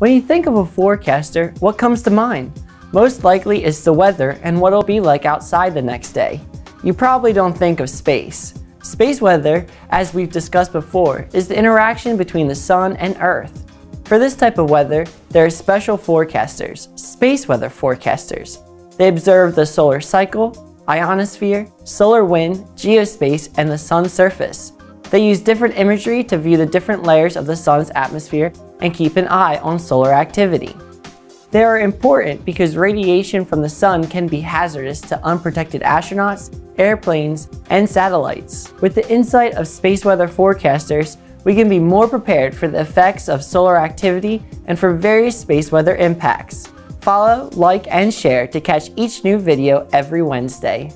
When you think of a forecaster, what comes to mind? Most likely is the weather and what it'll be like outside the next day. You probably don't think of space. Space weather, as we've discussed before, is the interaction between the sun and Earth. For this type of weather, there are special forecasters, space weather forecasters. They observe the solar cycle, ionosphere, solar wind, geospace, and the sun's surface. They use different imagery to view the different layers of the sun's atmosphere and keep an eye on solar activity. They are important because radiation from the sun can be hazardous to unprotected astronauts, airplanes, and satellites. With the insight of space weather forecasters, we can be more prepared for the effects of solar activity and for various space weather impacts. Follow, like, and share to catch each new video every Wednesday.